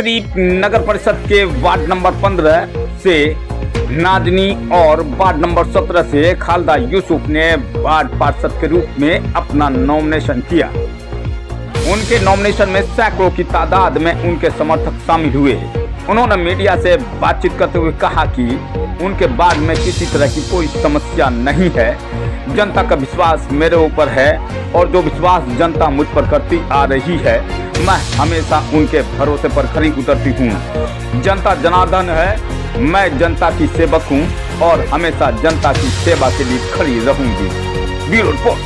शरीफ नगर परिषद के ward number 15 से नाजनी और वार्ड नंबर 17 से खालदा यूसुफ ने वार्ड पार्षद के रूप में अपना नॉमिनेशन किया। उनके नॉमिनेशन में सैकड़ों की तादाद में उनके समर्थक शामिल हुए। उन्होंने मीडिया से बातचीत करते हुए कहा कि उनके वार्ड में किसी तरह की कोई समस्या नहीं है। जनता का विश्वास मेरे ऊपर है और जो विश्वास जनता मुझ पर करती आ रही है मैं हमेशा उनके भरोसे पर खरी उतरती हूँ। जनता जनार्दन है, मैं जनता की सेवक हूँ और हमेशा जनता की सेवा के लिए खड़ी रहूँगी। Bureau report.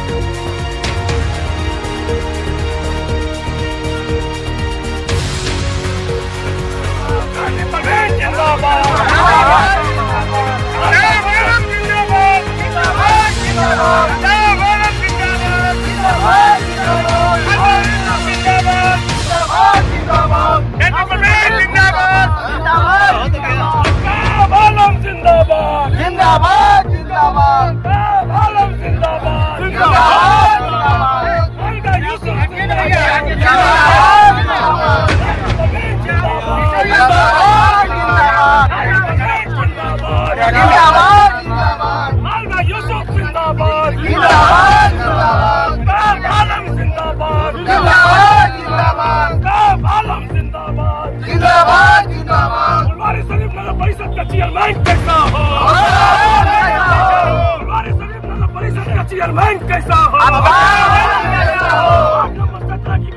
चेयरमैन कैसा हो शरीफ नगर परिषद का चेयरमैन कैसा हो वार्ड नंबर 17 की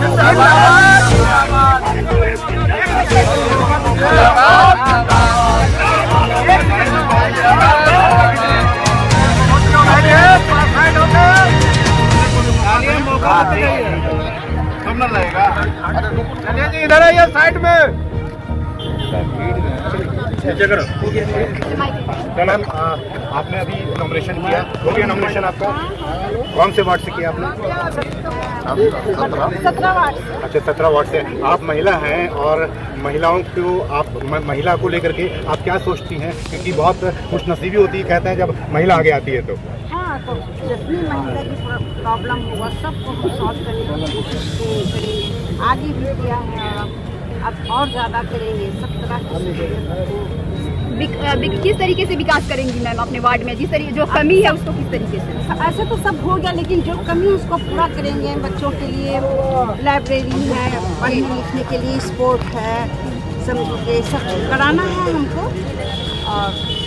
विधानसभा चलिए जी इधर आइए साइड में। चलो आपने अभी नॉमिनेशन किया हो गया नॉमिनेशन आपका कौन से वार्ड से किया आपने अच्छा सत्रह वार्ड से आप महिला हैं और महिलाओं को आप महिला को लेकर के आप क्या सोचती हैं क्योंकि बहुत खुश नसीबी होती है कहते हैं जब महिला आगे आती है तो हाँ तो जितनी महिला की प्रॉब्लम होगा सबको सॉल्व करने की कोशिश करेंगे आगे भी किया है। अब और ज़्यादा करेंगे, सब तरह की सहूलियत को विक- विक- किस तरीके से विकास करेंगी मैम अपने वार्ड में? जिस तरीके, जो कमी है उसको किस तरीके से? ऐसे तो सब हो गया, लेकिन जो कमी उसको पूरा करेंगे बच्चों के लिए। लाइब्रेरी है, पढ़ने लिखने के लिए, स्पोर्ट है सब ये सब कराना है हमको। और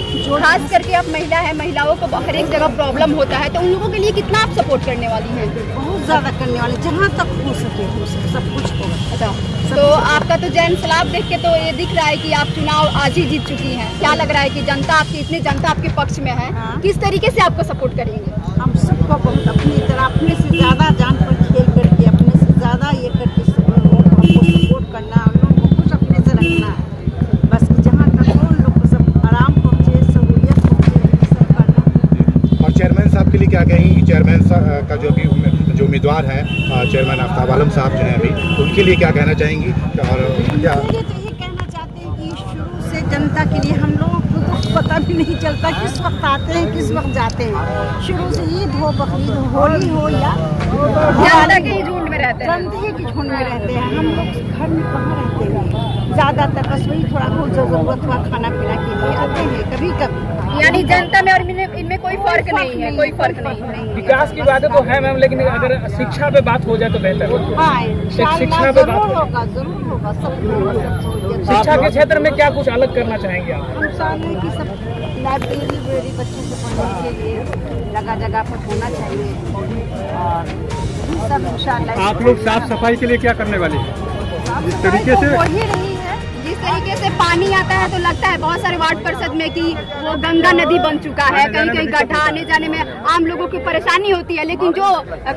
खास करके आप महिला है महिलाओं को हर एक जगह प्रॉब्लम होता है तो उन लोगों के लिए कितना आप सपोर्ट करने वाली हैं? बहुत ज़्यादा करने वाले जहाँ तक हो सके हो सके सब कुछ होगा अच्छा तो आपका तो जैन सलाब देख के तो ये दिख रहा है कि आप चुनाव आज ही जीत चुकी हैं। क्या लग रहा है कि जनता आपकी इतनी जनता आपके पक्ष में है? हाँ। किस तरीके से आपको सपोर्ट करेंगे? हम सबको बहुत अपनी तरह अपने से ज़्यादा जान पर खेल करके अपने से ज़्यादा ये करके क्या कहेंगी चेयरमैन का जो अभी जो उम्मीदवार हैं चेयरमैन आफ्ताब आलम साहब जो हैं अभी उनके लिए क्या कहना चाहेंगी? और क्या ये तो ये कहना चाहते हैं कि शुरू से जनता के लिए हम लोगों को तो पता भी नहीं चलता किस वक्त आते हैं किस वक्त जाते हैं। शुरू से ईद हो बकरीद हो होली हो या झुंड में रहते हैं। जनता के झुंड में रहते हैं। हम लोग घर में कहाँ रहते हैं? ज़्यादातर वही थोड़ा बहुत ज़रूरत हुआ खाना पीना के लिए आते हैं कभी कभी यानी जनता में और इनमें इनमें कोई फ़र्क नहीं है कोई फ़र्क नहीं है। विकास की बातें तो है मैम लेकिन अगर शिक्षा पे बात हो जाए तो बेहतर हाँ। शिक्षा पे बात होगा ज़रूर होगा सब होगा, सब सहूलियत शिक्षा के क्षेत्र में क्या कुछ अलग करना चाहेंगे आप? हम चाहते कि सब लाइब्रेरी बच्चों को पढ़ने के लिए जगह जगह पर होना चाहिए। और सब इंशाल्लाह आप लोग साफ़ सफ़ाई के लिए क्या करने वाले हैं? जिस तरीके से हो ही रही तरीके से पानी आता है तो लगता है बहुत सारे वार्ड परिषद में कि वो गंगा नदी बन चुका है कहीं कहीं गड्ढा आने जाने में आम लोगों की परेशानी होती है लेकिन जो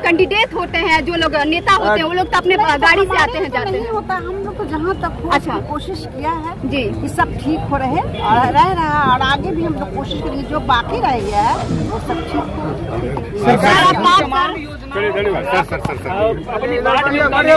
कैंडिडेट होते हैं जो लोग नेता होते हैं वो लोग तो अपने गाड़ी से आते हैं जाते हैं। होता हम लोग को जहाँ तक अच्छा। कोशिश किया है जी। कि सब ठीक हो रहे और रह रहा है और आगे भी हम लोग कोशिश करेंगे जो बाकी रह गया है वो सब ठीक हो धन्यवाद। Sir sir sir sir. अपनी वार्ड में